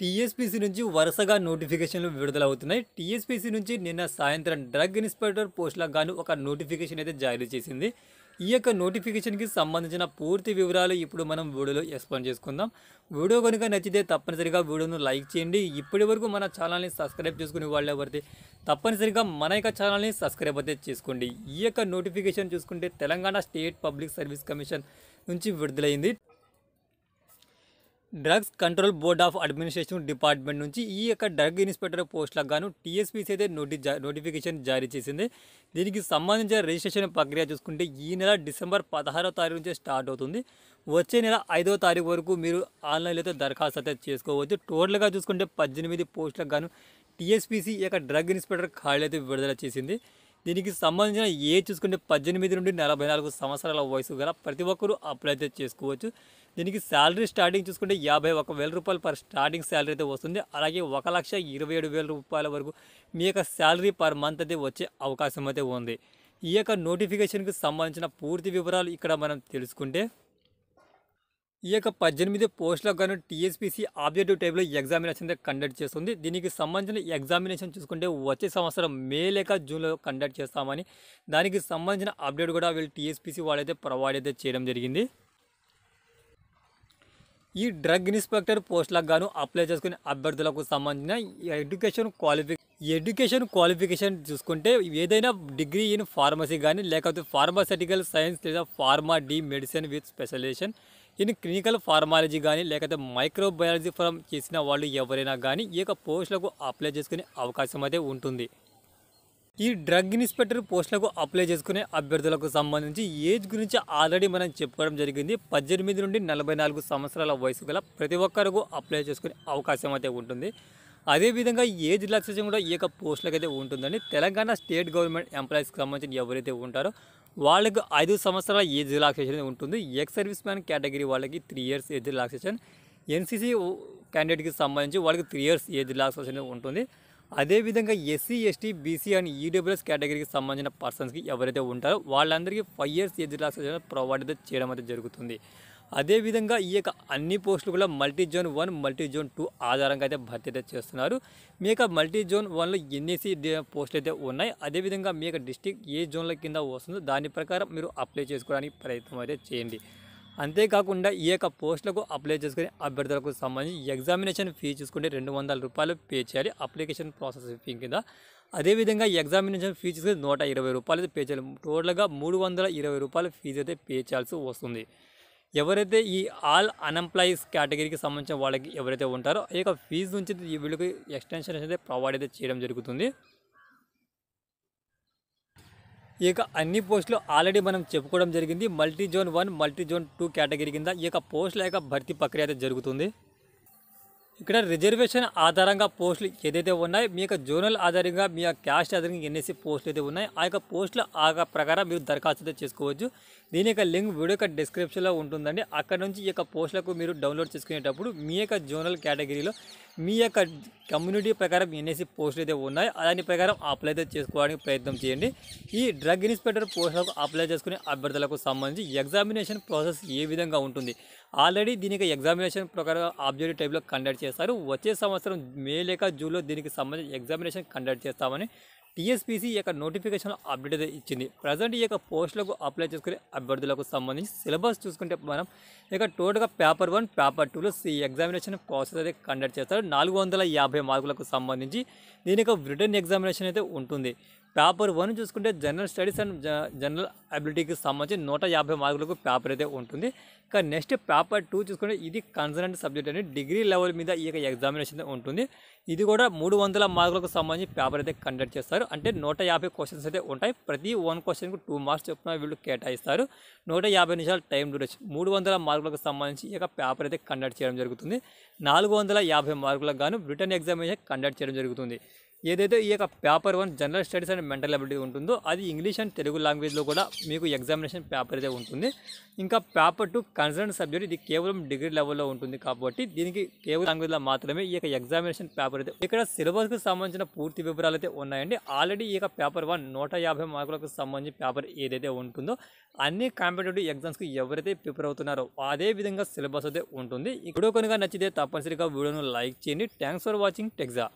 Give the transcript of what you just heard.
TSPC నుంచి వరుసగా నోటిఫికేషన్లు విడుదలవుతున్నాయి. టీఎస్పీసీ నుంచి నిన్న సాయంత్రం డ్రగ్ ఇన్స్పెక్టర్ పోస్టులకు గాను ఒక నోటిఫికేషన్ అయితే జారీ చేసింది. ఈ యొక్క నోటిఫికేషన్కి సంబంధించిన పూర్తి వివరాలు ఇప్పుడు మనం వీడియోలో ఎక్స్ప్లెయిన్ చేసుకుందాం. వీడియో కనుక నచ్చితే తప్పనిసరిగా వీడియోను లైక్ చేయండి. ఇప్పటి వరకు మన ఛానల్ని సబ్స్క్రైబ్ చేసుకునే వాళ్ళు ఎవరితే తప్పనిసరిగా మన యొక్క ఛానల్ని సబ్స్క్రైబ్ అయితే చేసుకోండి. ఈ యొక్క నోటిఫికేషన్ చూసుకుంటే Telangana state public service commission నుంచి విడుదలైంది. Drugs control board of administration department నుంచి ఈ యొక్క డ్రగ్ ఇన్స్పెక్టర్ పోస్టులకు గాను టీఎస్పీసీ అయితే నోటి జా- నోటిఫికేషన్ జారీ చేసింది. దీనికి సంబంధించిన రిజిస్ట్రేషన్ ప్రక్రియ చూసుకుంటే ఈ నెల డిసెంబర్ పదహారో తారీఖు నుంచి స్టార్ట్ అవుతుంది. వచ్చే నెల ఐదో తారీఖు వరకు మీరు ఆన్లైన్లో అయితే దరఖాస్తు అయితే చేసుకోవచ్చు. టోటల్గా చూసుకుంటే పద్దెనిమిది పోస్టులకు గాను టీఎస్పీసీ యొక్క డ్రగ్ ఇన్స్పెక్టర్ ఖాళీ అయితే విడుదల చేసింది. దీనికి సంబంధించిన ఏ చూసుకుంటే పద్దెనిమిది నుండి నలభై నాలుగు సంవత్సరాల వయసు గల ప్రతి ఒక్కరూ అప్లై అయితే చేసుకోవచ్చు. దీనికి శాలరీ స్టార్టింగ్ చూసుకుంటే యాభై ఒక వేల రూపాయలు పర్ స్టార్టింగ్ శాలరీ అయితే వస్తుంది. అలాగే ఒక లక్ష ఇరవై ఏడు వేల రూపాయల వరకు మీ యొక్క శాలరీ పర్ మంత్ అయితే వచ్చే అవకాశం అయితే ఉంది. ఈ యొక్క నోటిఫికేషన్కి సంబంధించిన పూర్తి వివరాలు ఇక్కడ మనం తెలుసుకుంటే ఈ యొక్క పద్దెనిమిది పోస్టులకు గాను టీఎస్పీసీ ఆబ్జెక్టివ్ టైప్లో ఎగ్జామినేషన్ అయితే కండక్ట్ చేస్తుంది. దీనికి సంబంధించిన ఎగ్జామినేషన్ చూసుకుంటే వచ్చే సంవత్సరం మే లేక జూన్లో కండక్ట్ చేస్తామని దానికి సంబంధించిన అప్డేట్ కూడా వీళ్ళు టీఎస్పీసీ వాళ్ళైతే ప్రొవైడ్ అయితే చేయడం జరిగింది. ఈ డ్రగ్ ఇన్స్పెక్టర్ పోస్టులకు గాను అప్లై చేసుకునే అభ్యర్థులకు సంబంధించిన ఎడ్యుకేషన్ క్వాలిఫి ఎడ్యుకేషన్ క్వాలిఫికేషన్ చూసుకుంటే ఏదైనా డిగ్రీ ఇన్ ఫార్మసీ కానీ లేకపోతే ఫార్మాసిటికల్ సైన్స్ లేదా pharma D medicine with specialisation in clinical pharmacology కానీ లేకపోతే మైక్రోబయాలజీ ఫారం చేసిన వాళ్ళు ఎవరైనా కానీ ఈ యొక్క పోస్టులకు అప్లై చేసుకునే అవకాశం అయితే ఉంటుంది. ఈ డ్రగ్ ఇన్స్పెక్టర్ పోస్టులకు అప్లై చేసుకునే అభ్యర్థులకు సంబంధించి ఏజ్ గురించి ఆల్రెడీ మనం చెప్పుకోవడం జరిగింది. పద్దెనిమిది నుండి నలభై నాలుగు సంవత్సరాల వయసు గల ప్రతి ఒక్కరికి అప్లై చేసుకునే అవకాశం అయితే ఉంటుంది. అదేవిధంగా ఏజ్ రిలాక్సేషన్ కూడా ఈ యొక్క పోస్టులకు అయితే ఉంటుందని తెలంగాణ స్టేట్ గవర్నమెంట్ ఎంప్లాయీస్కి సంబంధించిన ఎవరైతే ఉంటారో వాళ్ళకు ఐదు సంవత్సరాల ఏజ్ రిలాక్సేషన్ ఉంటుంది. ఎక్స్ సర్వీస్ మ్యాన్ కేటగిరీ వాళ్ళకి three years age relaxation NCC క్యాండిడేట్కి సంబంధించి వాళ్ళకి త్రీ ఇయర్స్ ఏజ్ రిలాక్సేషన్ ఉంటుంది. అదేవిధంగా SC ST BC and EWS కేటగిరీకి సంబంధించిన పర్సన్స్కి ఎవరైతే ఉంటారో వాళ్ళందరికీ five years age relaxation provide అయితే చేయడం అయితే జరుగుతుంది. అదేవిధంగా ఈ యొక్క అన్ని పోస్టులు కూడా multi zone one multi zone two ఆధారంగా అయితే భర్తీ అయితే చేస్తున్నారు. మీ యొక్క మల్టీ జోన్ వన్లో ఎన్ఏసీ పోస్టులు అయితే ఉన్నాయి. అదేవిధంగా మీ యొక్క డిస్టిక్ ఏ జోన్ల కింద వస్తుందో దాని ప్రకారం మీరు అప్లై చేసుకోవడానికి ప్రయత్నం అయితే చేయండి. అంతేకాకుండా ఈ యొక్క పోస్టులకు అప్లై చేసుకునే అభ్యర్థులకు సంబంధించి ఎగ్జామినేషన్ ఫీ చూసుకుంటే రెండు వందల రూపాయలు పే చేయాలి అప్లికేషన్ ప్రాసెస్ ఫీ కింద. అదేవిధంగా ఎగ్జామినేషన్ ఫీ చూసుకుని నూట ఇరవై రూపాయలు పే చేయాలి. టోటల్గా మూడు వందల ఇరవై రూపాయలు ఫీజు అయితే పే చేయాల్సి వస్తుంది. ఎవరైతే ఈ ఆల్ అన్ఎంప్లాయీస్ కేటగిరీకి సంబంధించిన వాళ్ళకి ఎవరైతే ఉంటారో ఈ యొక్క ఫీజు నుంచి ఈ వీళ్ళకి ఎక్స్టెన్షన్ అయితే ప్రొవైడ్ అయితే చేయడం జరుగుతుంది. ఈ యొక్క అన్ని పోస్టులు ఆల్రెడీ మనం చెప్పుకోవడం జరిగింది. Multi zone one multi zone two category కింద ఈ యొక్క పోస్టుల యొక్క భర్తీ ప్రక్రియ అయితే జరుగుతుంది. ఇక్కడ రిజర్వేషన్ ఆధారంగా పోస్టులు ఏదైతే ఉన్నాయో మీ యొక్క జోనల్ ఆధారంగా మీ యొక్క క్యాస్ట్ ఆధారంగా ఎన్ఎస్సీ పోస్టులు అయితే ఉన్నాయి ఆ యొక్క పోస్టుల ఆ ప్రకారం మీరు దరఖాస్తు అయితే చేసుకోవచ్చు. దీని యొక్క లింక్ వీడియో యొక్క డిస్క్రిప్షన్లో ఉంటుందండి. అక్కడ నుంచి ఈ యొక్క పోస్టులకు మీరు డౌన్లోడ్ చేసుకునేటప్పుడు మీ యొక్క జోనల్ కేటగిరీలో మీ యొక్క కమ్యూనిటీ ప్రకారం ఎన్ఎస్సీ పోస్టులు అయితే ఉన్నాయి దాని ప్రకారం అప్లై అయితే చేసుకోవడానికి ప్రయత్నం చేయండి. ఈ డ్రగ్ ఇన్స్పెక్టర్ పోస్టులకు అప్లై చేసుకునే అభ్యర్థులకు సంబంధించి ఎగ్జామినేషన్ ప్రాసెస్ ఏ విధంగా ఉంటుంది? ఆల్రెడీ దీనికి ఎగ్జామినేషన్ ప్రకారం ఆబ్జెక్టివ్ టైప్లో కండక్ట్ చేశారు. వచ్చే సంవత్సరం మే లేక జూన్లో దీనికి సంబంధించి ఎగ్జామినేషన్ కండక్ట్ చేస్తామని టీఎస్పీసీ యొక్క నోటిఫికేషన్ అప్డేట్ అయితే ఇచ్చింది. ప్రజెంట్ ఈ యొక్క పోస్టులకు అప్లై చేసుకునే అభ్యర్థులకు సంబంధించి సిలబస్ చూసుకుంటే మనం ఇక టోటల్గా పేపర్ వన్ పేపర్ టూలో ఈ ఎగ్జామినేషన్ ప్రాసెస్ అయితే కండక్ట్ చేస్తారు. నాలుగు వందల యాభై మార్కులకు సంబంధించి దీని యొక్క రిటర్న్ ఎగ్జామినేషన్ అయితే ఉంటుంది. పేపర్ వన్ చూసుకుంటే జనరల్ స్టడీస్ అండ్ జనరల్ అబిలిటీకి సంబంధించి నూట యాభై మార్కులకు పేపర్ అయితే ఉంటుంది. కానీ నెక్స్ట్ పేపర్ టూ చూసుకుంటే ఇది కన్సర్నెంట్ సబ్జెక్ట్ అని డిగ్రీ లెవెల్ మీద ఈ యొక్క ఎగ్జామినేషన్ ఉంటుంది. ఇది కూడా మూడు వందల మార్కులకు సంబంధించి పేపర్ అయితే కండక్ట్ చేస్తారు. అంటే నూట యాభై క్వశ్చన్స్ అయితే ఉంటాయి. ప్రతి వన్ క్వశ్చన్కు టూ మార్క్స్ చొప్పున వీళ్ళు కేటాయిస్తారు. నూట యాభై నిమిషాలు టైం డ్యూరేషన్. మూడు వందల మార్కులకు సంబంధించి ఈ యొక్క పేపర్ అయితే కండక్ట్ చేయడం జరుగుతుంది. నాలుగు వందల యాభై మార్కులకు గాను రిటర్న్ ఎగ్జామినేషన్ కండక్ట్ చేయడం జరుగుతుంది. ఏదైతే ఈ యొక్క paper one general studies and mental ability ఉంటుందో అది ఇంగ్లీష్ అండ్ తెలుగు లాంగ్వేజ్లో కూడా మీకు ఎగ్జామినేషన్ పేపర్ అయితే ఉంటుంది. ఇంకా పేపర్ టూ కన్సర్న్ సబ్జెక్ట్ ఇది కేవలం డిగ్రీ లెవెల్లో ఉంటుంది కాబట్టి దీనికి కేవలం లాంగ్వేజ్లో మాత్రమే ఈ యొక్క ఎగ్జామినేషన్ పేపర్ అయితే ఇక్కడ సిలబస్కి సంబంధించిన పూర్తి వివరాలు అయితే ఉన్నాయండి. ఆల్రెడీ ఈ యొక్క పేపర్ వన్ నూట యాభై మార్కులకు సంబంధించి పేపర్ ఏదైతే ఉంటుందో అన్ని కాంపిటేటివ్ ఎగ్జామ్స్కి ఎవరైతే ప్రిపేర్ అవుతున్నారో అదే విధంగా సిలబస్ అయితే ఉంటుంది. ఇప్పుడు కనుక నచ్చితే తప్పనిసరిగా వీడియోను లైక్ చేయండి. Thanks for watching. టెక్జా